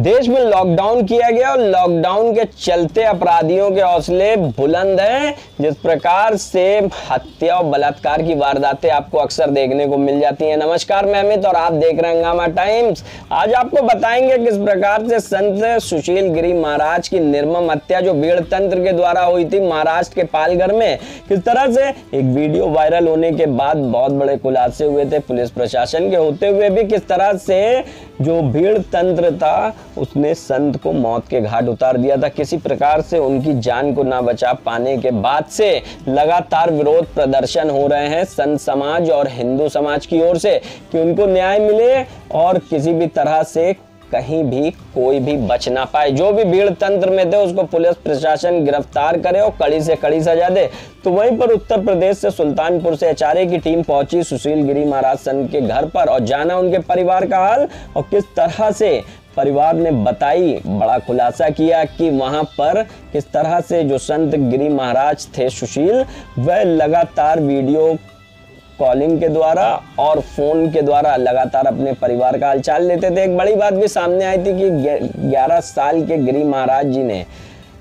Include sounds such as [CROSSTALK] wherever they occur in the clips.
देश में लॉकडाउन किया गया और लॉकडाउन के चलते अपराधियों के हौसले बुलंद हैं। जिस प्रकार से हत्या और बलात्कार की वारदातें आपको अक्सर देखने को मिल जाती हैं। नमस्कार, मैं अमित और आप देख रहे हैं हंगामा टाइम्स। आज आपको बताएँगे किस प्रकार से संत सुशील गिरी महाराज की निर्मम हत्या जो भीड़ तंत्र के द्वारा हुई थी महाराष्ट्र के पालघर में, किस तरह से एक वीडियो वायरल होने के बाद बहुत बड़े खुलासे हुए थे। पुलिस प्रशासन के होते हुए भी किस तरह से जो भीड़ तंत्र था, उसने संत को मौत के घाट उतार दिया था। किसी प्रकार से उनकी जान को ना बचा पाने के बाद से लगातार विरोध प्रदर्शन हो रहे हैं संत समाज और हिंदू समाज की ओर से कि उनको न्याय मिले और किसी भी तरह से कहीं भी कोई भी बच ना पाए। जो भी भीड़ तंत्र में थे, उसको पुलिस प्रशासन गिरफ़्तार करे और कड़ी से कड़ी सजा दे। तो वहीं पर उत्तर प्रदेश से सुल्तानपुर से एचआरए की टीम पहुँची सुशील गिरी महाराज संत के घर पर और जाना उनके परिवार का हाल और किस तरह से परिवार ने बताई। बड़ा खुलासा किया कि वहाँ पर किस तरह से जो संत गिरी महाराज थे सुशील, वह लगातार वीडियो कॉलिंग के द्वारा और फ़ोन के द्वारा लगातार अपने परिवार का हालचाल लेते थे। एक बड़ी बात भी सामने आई थी कि 11 साल के गिरी महाराज जी ने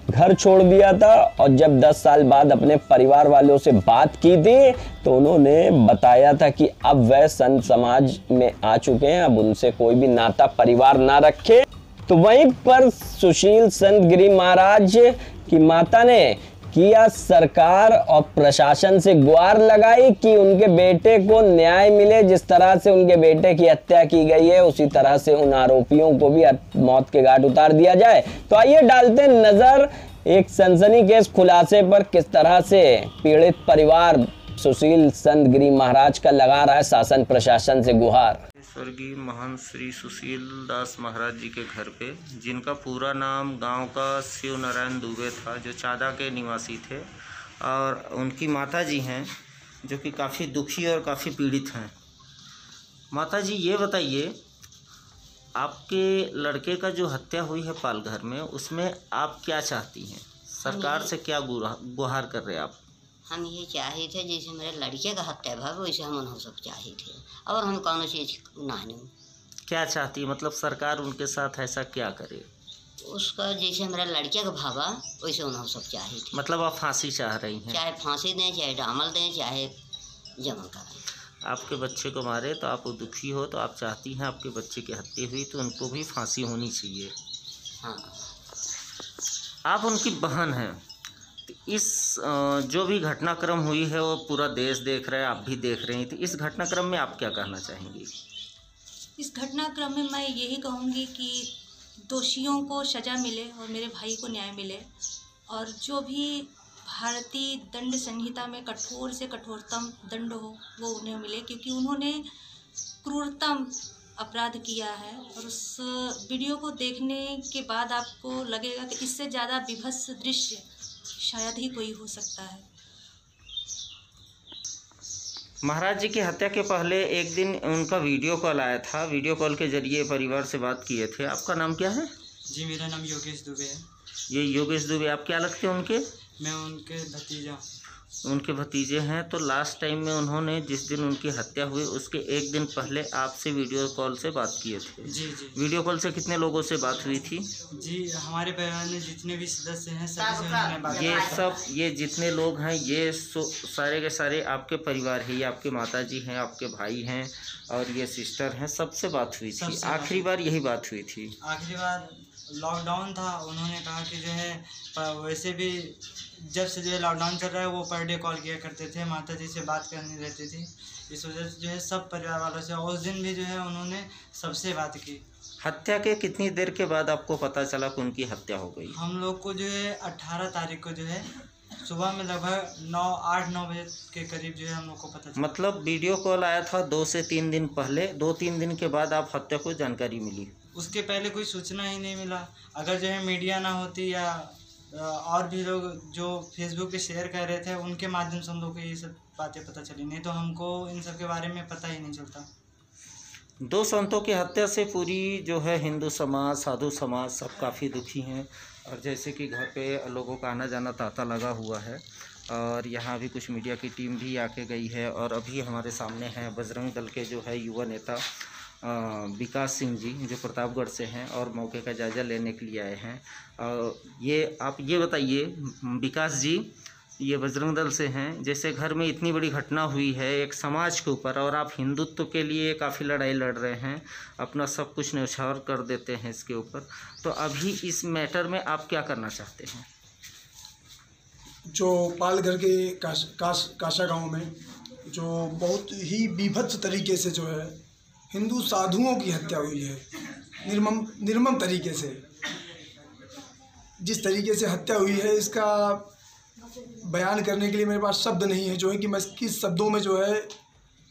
घर छोड़ दिया था और जब 10 साल बाद अपने परिवार वालों से बात की थी तो उन्होंने बताया था कि अब वह संत समाज में आ चुके हैं, अब उनसे कोई भी नाता परिवार ना रखे। तो वहीं पर सुशील संत गिरी महाराज की माता ने किया सरकार और प्रशासन से गुहार लगाई कि उनके बेटे को न्याय मिले, जिस तरह से उनके बेटे की हत्या की गई है, उसी तरह से उन आरोपियों को भी मौत के घाट उतार दिया जाए। तो आइए डालते नज़र एक सनसनी केस खुलासे पर, किस तरह से पीड़ित परिवार सुशील संत गिरी महाराज का लगा रहा है शासन प्रशासन से गुहार। स्वर्गीय महान श्री सुशील दास महाराज जी के घर पे जिनका पूरा नाम गाँव का शिव नारायण दुबे था जो चादा के निवासी थे और उनकी माता जी हैं जो कि काफ़ी दुखी और काफ़ी पीड़ित हैं। माता जी ये बताइए आपके लड़के का जो हत्या हुई है पालघर में उसमें आप क्या चाहती हैं? सरकार से क्या गुहार कर रहे हैं आप? हम ये चाहे थे जैसे मेरे लड़के का हत्या भाव वैसे हम उन्होंने सब चाहे थे। और हम कौन चीज़ नहीं क्या चाहती है? मतलब सरकार उनके साथ ऐसा क्या करे? उसका जैसे मेरा लड़के का भागा वैसे उन्होंने सब चाहे थे। मतलब आप फांसी चाह रही हैं? चाहे फांसी दें चाहे डामल दें चाहे जमा करें। आपके बच्चे को मारे तो आप दुखी हो तो आप चाहती हैं आपके बच्चे की हत्या हुई तो उनको भी फांसी होनी चाहिए। हाँ। आप उनकी बहन हैं। इस जो भी घटनाक्रम हुई है, वो पूरा देश देख रहा है, आप भी देख रहे हैं। तो इस घटनाक्रम में आप क्या कहना चाहेंगी? इस घटनाक्रम में मैं यही कहूँगी कि दोषियों को सज़ा मिले और मेरे भाई को न्याय मिले और जो भी भारतीय दंड संहिता में कठोर से कठोरतम दंड हो, वो उन्हें मिले क्योंकि उन्होंने क्रूरतम अपराध किया है। और उस वीडियो को देखने के बाद आपको लगेगा कि इससे ज़्यादा विभत्स दृश्य शायद ही कोई हो सकता है। महाराज जी की हत्या के पहले एक दिन उनका वीडियो कॉल आया था। वीडियो कॉल के ज़रिए परिवार से बात किए थे। आपका नाम क्या है? जी मेरा नाम योगेश दुबे है। ये योगेश दुबे आप क्या लगते हैं उनके? मैं उनके भतीजा उनके भतीजे हैं तो लास्ट टाइम में उन्होंने जिस दिन उनकी हत्या हुई उसके एक दिन पहले आपसे वीडियो कॉल से बात किए थे। जी जी। वीडियो कॉल से कितने लोगों से बात हुई थी? जी हमारे परिवार में जितने भी सदस्य हैं सभी से उन्होंने बात ये सब ये जितने लोग हैं ये सारे के सारे आपके परिवार है ये आपके माता जी हैं आपके भाई हैं और ये सिस्टर हैं सबसे बात हुई थी। आखिरी बार यही बात हुई थी। आखिरी बार लॉकडाउन था उन्होंने कहा कि जो है वैसे भी जब से जो है लॉकडाउन चल रहा है वो पर डे कॉल किया करते थे माता जी से बात करनी रहती थी। इस वजह से जो है सब परिवार वालों से उस दिन भी जो है उन्होंने सबसे बात की। हत्या के कितनी देर के बाद आपको पता चला कि उनकी हत्या हो गई? हम लोग को जो है अट्ठारह तारीख को जो है सुबह में लगभग नौ आठ नौ बजे के करीब जो है हम लोग को पता चला। मतलब वीडियो कॉल आया था दो से तीन दिन पहले दो तीन दिन के बाद आप हत्या को जानकारी मिली। उसके पहले कोई सूचना ही नहीं मिला। अगर जो है मीडिया ना होती या और भी लोग जो फेसबुक पे शेयर कर रहे थे, उनके माध्यम से हम लोग को ये सब बातें पता चली। नहीं तो हमको इन सब के बारे में पता ही नहीं चलता। दो संतों की हत्या से पूरी जो है हिंदू समाज, साधु समाज सब काफ़ी दुखी हैं। और जैसे कि घर पे लोगों का आना जाना तांता लगा हुआ है। और यहाँ भी कुछ मीडिया की टीम भी आके गई है। और अभी हमारे सामने हैं बजरंग दल के जो है युवा नेता। विकास सिंह जी जो प्रतापगढ़ से हैं और मौके का जायज़ा लेने के लिए आए हैं। और ये आप ये बताइए, विकास जी, ये बजरंग दल से हैं, जैसे घर में इतनी बड़ी घटना हुई है एक समाज के ऊपर और आप हिंदुत्व के लिए काफ़ी लड़ाई लड़ रहे हैं, अपना सब कुछ न्यौछावर कर देते हैं इसके ऊपर तो अभी इस मैटर में आप क्या करना चाहते हैं? जो पालघर के काश काश काशा गाँव में जो बहुत ही बीभत्स तरीके से जो है हिंदू साधुओं की हत्या हुई है। निर्मम निर्मम तरीके से। जिस तरीके से हत्या हुई है, इसका बयान करने के लिए मेरे पास शब्द नहीं है, जो है कि मैं किस शब्दों में जो है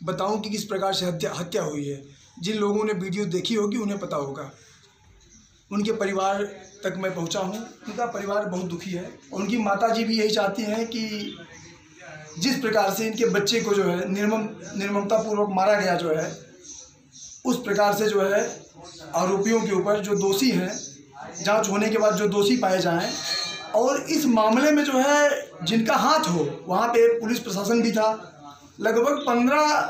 बताऊँ कि किस प्रकार से हत्या हत्या हुई है। जिन लोगों ने वीडियो देखी होगी, उन्हें पता होगा। उनके परिवार तक मैं पहुँचा हूँ। उनका परिवार बहुत दुखी है। और उनकी माता जी भी यही चाहती हैं कि जिस प्रकार से इनके बच्चे को जो है निर्मम, निर्ममतापूर्वक मारा गया जो है उस प्रकार से जो है, आरोपियों के ऊपर जो दोषी हैं, जाँच होने के बाद जो दोषी पाए जाएँ, और इस मामले में जो है, जिनका हाथ हो, वहाँ पे पुलिस प्रशासन भी था। लगभग पंद्रह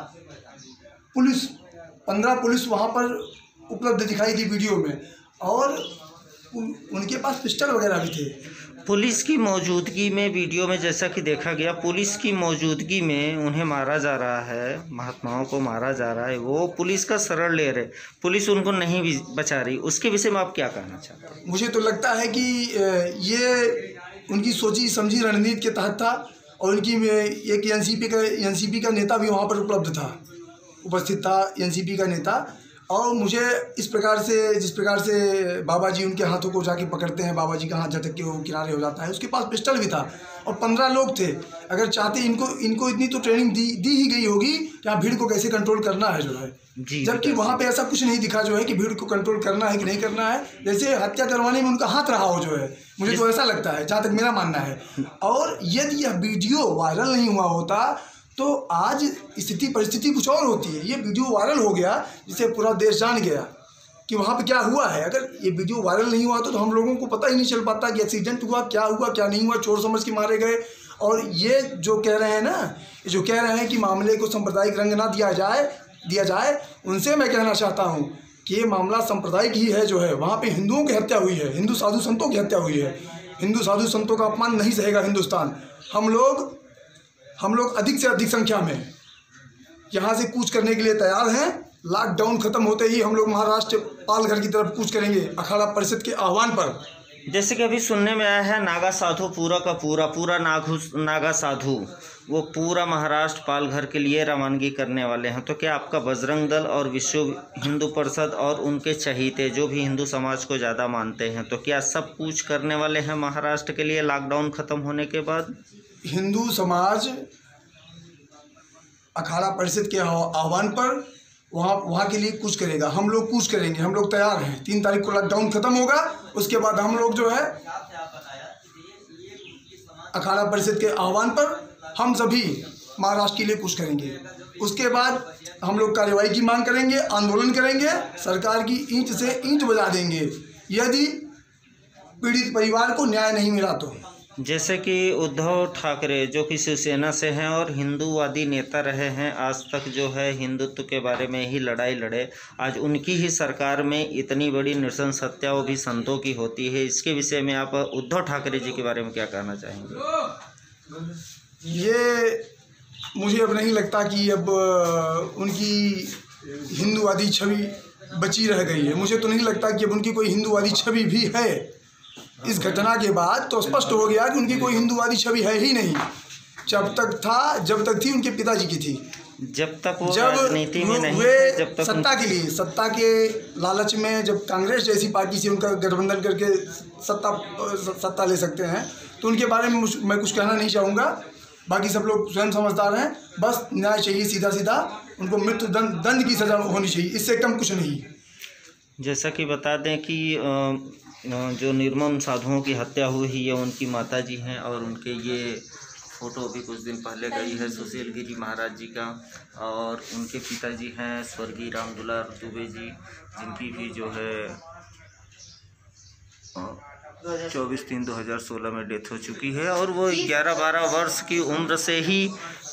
पुलिस पंद्रह पुलिस वहाँ पर उपलब्ध दिखाई दी वीडियो में, और उन, उनके पास पिस्टल वगैरह भी थे। पुलिस की मौजूदगी में वीडियो में जैसा कि देखा गया पुलिस की मौजूदगी में उन्हें मारा जा रहा है महात्माओं को मारा जा रहा है। वो पुलिस का शरण ले रहे पुलिस उनको नहीं बचा रही। उसके विषय में आप क्या कहना चाहते हैं? मुझे तो लगता है कि ये उनकी सोची समझी रणनीति के तहत था और उनकी एक एनसीपी का एनसीपी का नेता भी वहाँ पर उपलब्ध था उपस्थित था एनसीपी का नेता। और मुझे इस प्रकार से जिस प्रकार से बाबा जी उनके हाथों को जाके पकड़ते हैं बाबा जी का हाथ झटक के वो किनारे हो जाता है उसके पास पिस्टल भी था और पंद्रह लोग थे। अगर चाहते इनको इनको इतनी तो ट्रेनिंग दी दी ही गई होगी कि भीड़ को कैसे कंट्रोल करना है जो है। जबकि वहाँ पे ऐसा कुछ नहीं दिखा जो है कि भीड़ को कंट्रोल करना है कि नहीं करना है। जैसे हत्या करवाने में उनका हाथ रहा हो जो है मुझे तो ऐसा लगता है जहाँ तक मेरा मानना है। [LAUGHS] और यदि यह वीडियो वायरल नहीं हुआ होता तो आज स्थिति परिस्थिति कुछ और होती है। ये वीडियो वायरल हो गया जिसे पूरा देश जान गया कि वहाँ पे क्या हुआ है। अगर ये वीडियो वायरल नहीं हुआ तो, तो हम लोगों को पता ही नहीं चल पाता कि एक्सीडेंट हुआ क्या हुआ क्या नहीं हुआ चोर समझ के मारे गए। और ये जो कह रहे हैं ना जो कह रहे हैं कि मामले को सांप्रदायिक रंग ना दिया जाए दिया जाए उनसे मैं कहना चाहता हूँ कि ये मामला सांप्रदायिक ही है जो है। वहाँ पे हिंदुओं की हत्या हुई है हिंदू साधु संतों की हत्या हुई है। हिंदू साधु संतों का अपमान नहीं सहेगा हिंदुस्तान। हम लोग हम लोग अधिक से अधिक संख्या में यहाँ से कूच करने के लिए तैयार हैं। लॉकडाउन खत्म होते ही हम लोग महाराष्ट्र पालघर की तरफ़ कूच करेंगे। अखाड़ा परिषद के आह्वान पर। जैसे कि अभी सुनने में आया है, नागा साधु पूरा का पूरा पूरा नागु, नागा साधु, वो पूरा महाराष्ट्र पालघर के लिए रवानगी करने वाले हैं। तो क्या आपका बजरंग दल और विश्व हिंदू परिषद और उनके चहीते, जो भी हिंदू समाज को ज़्यादा मानते हैं तो क्या सब कुछ करने वाले हैं महाराष्ट्र के लिए? लॉकडाउन ख़त्म होने के बाद? हिंदू समाज अखाड़ा परिषद के आह्वान पर वहाँ वहाँ के लिए कुछ करेगा। हम लोग कुछ करेंगे। हम लोग तैयार हैं। तीन तारीख को लॉकडाउन खत्म होगा। उसके बाद हम लोग जो है अखाड़ा परिषद के आह्वान पर हम सभी महाराष्ट्र के लिए कुछ करेंगे। उसके बाद हम लोग कार्रवाई की मांग करेंगे, आंदोलन करेंगे, सरकार की ईंट से ईंट बजा देंगे। यदि पीड़ित परिवार को न्याय नहीं मिला तो। जैसे कि उद्धव ठाकरे, जो कि शिवसेना से हैं और हिंदूवादी नेता रहे हैं, आज तक जो है हिंदुत्व के बारे में ही लड़ाई लड़े। आज उनकी ही सरकार में इतनी बड़ी नृशंस हत्या वो भी संतों की होती है। इसके विषय में आप उद्धव ठाकरे जी के बारे में क्या कहना चाहेंगे? ये मुझे अब नहीं लगता कि अब उनकी हिंदूवादी छवि बची रह गई है। मुझे तो नहीं लगता कि अब उनकी कोई हिंदूवादी छवि भी है। इस घटना के बाद तो स्पष्ट हो गया कि उनकी कोई हिंदूवादी छवि है ही नहीं। जब तक था जब तक थी उनके पिताजी की थी। जब तक वो जब राजनीति में नहीं वे जब तक सत्ता के लिए सत्ता के लालच में जब कांग्रेस जैसी पार्टी से उनका गठबंधन करके सत्ता सत्ता ले सकते हैं तो उनके बारे में मैं कुछ कहना नहीं चाहूँगा। बाकी सब लोग स्वयं समझदार हैं। बस न्याय चाहिए सीधा सीधा उनको मृत्यु दंड दंड की सजा होनी चाहिए इससे कम कुछ नहीं। जैसा कि बता दें कि जो निर्मम साधुओं की हत्या हुई है ये उनकी माता जी हैं और उनके ये फ़ोटो भी कुछ दिन पहले गई है सुशील गिरी महाराज जी का और उनके पिताजी हैं स्वर्गीय राम दुलार दुबे जी, जिनकी भी जो है चौबीस तीन दो हज़ार सोलह में डेथ हो चुकी है और वो ग्यारह बारह वर्ष की उम्र से ही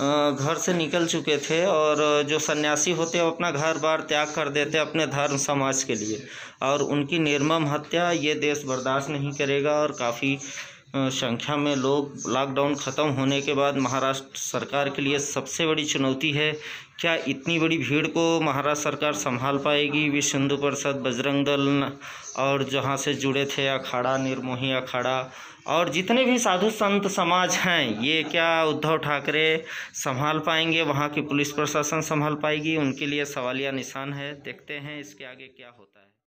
घर से निकल चुके थे और जो सन्यासी होते हैं अपना घर बार त्याग कर देते अपने धर्म समाज के लिए। और उनकी निर्मम हत्या ये देश बर्दाश्त नहीं करेगा और काफ़ी संख्या में लोग लॉकडाउन ख़त्म होने के बाद महाराष्ट्र सरकार के लिए सबसे बड़ी चुनौती है क्या इतनी बड़ी भीड़ को महाराष्ट्र सरकार संभाल पाएगी? विश्व हिंदू परिषद, बजरंग दल और जहाँ से जुड़े थे, अखाड़ा, निर्मोही अखाड़ा और जितने भी साधु संत समाज हैं, ये क्या उद्धव ठाकरे संभाल पाएँगे? वहाँ की पुलिस प्रशासन संभाल पाएगी? उनके लिए सवालिया निशान है। देखते हैं इसके आगे क्या होता है।